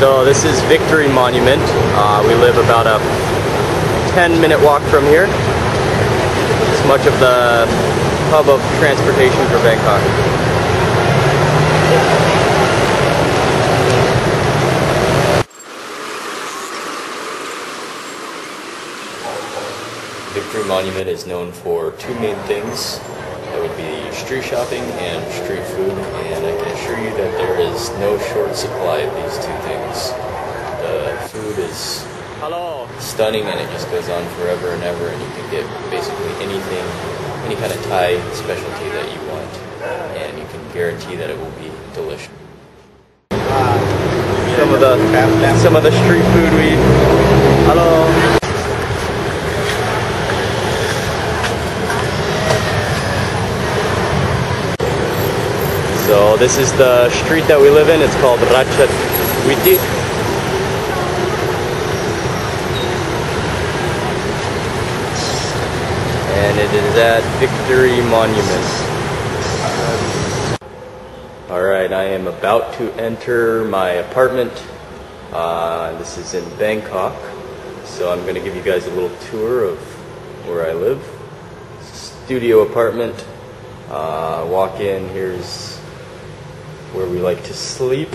So this is Victory Monument. Uh, we live about a 10 minute walk from here. It's much of the hub of transportation for Bangkok. Victory Monument is known for two main things. That would be street shopping and street food, and I can assure you that there is no short supply of these two things. The food is Hello. stunning and it just goes on forever and ever, and you can get basically anything, any kind of Thai specialty that you want, and you can guarantee that it will be delicious. Ah. Some of the some of the street food we hello. So this is the street that we live in. It's called Ratchat Witi. And it is at Victory Monument. Alright, I am about to enter my apartment. Uh, this is in Bangkok. So I'm going to give you guys a little tour of where I live. Studio apartment. Uh, walk in, here's where we like to sleep.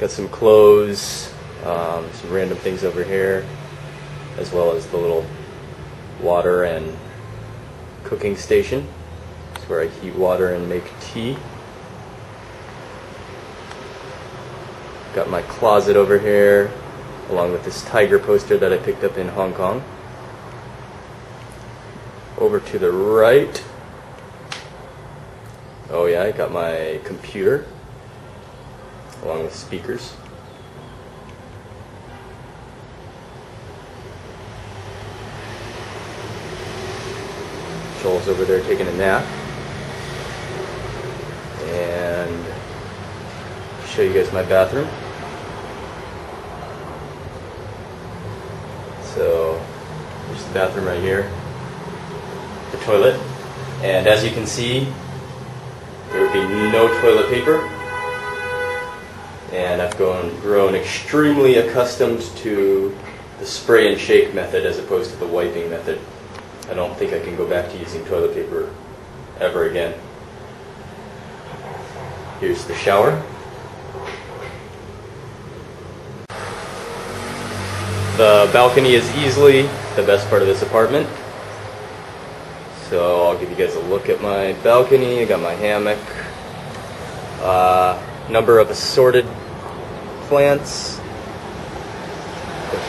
Got some clothes, um, some random things over here, as well as the little water and cooking station. It's where I heat water and make tea. Got my closet over here, along with this tiger poster that I picked up in Hong Kong over to the right. Oh yeah, I got my computer along with speakers. Joel's over there taking a nap. And show you guys my bathroom. So, there's the bathroom right here the toilet. And as you can see, there would be no toilet paper. And I've grown, grown extremely accustomed to the spray and shake method as opposed to the wiping method. I don't think I can go back to using toilet paper ever again. Here's the shower. The balcony is easily the best part of this apartment. So I'll give you guys a look at my balcony. I got my hammock. Uh, number of assorted plants.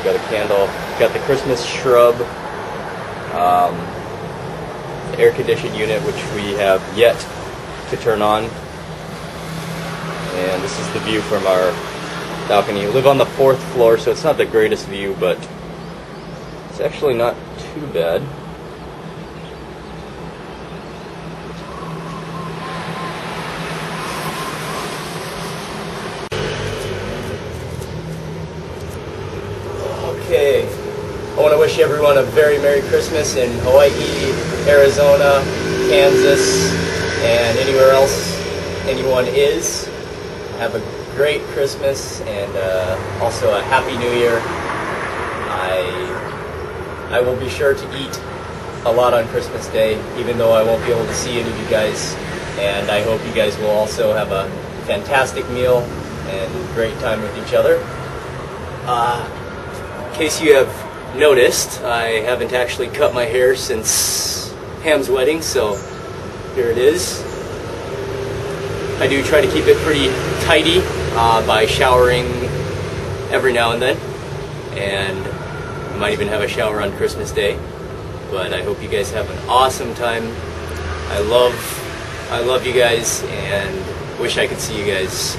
Got a candle. Got the Christmas shrub. Um, the air conditioned unit, which we have yet to turn on. And this is the view from our balcony. We live on the fourth floor, so it's not the greatest view, but it's actually not too bad. Okay. I want to wish everyone a very Merry Christmas in Hawaii, Arizona, Kansas, and anywhere else anyone is. Have a great Christmas and uh, also a Happy New Year. I I will be sure to eat a lot on Christmas Day, even though I won't be able to see any of you guys. And I hope you guys will also have a fantastic meal and great time with each other. Uh, in case you have noticed, I haven't actually cut my hair since Ham's wedding, so here it is. I do try to keep it pretty tidy uh, by showering every now and then, and I might even have a shower on Christmas Day. But I hope you guys have an awesome time. I love, I love you guys, and wish I could see you guys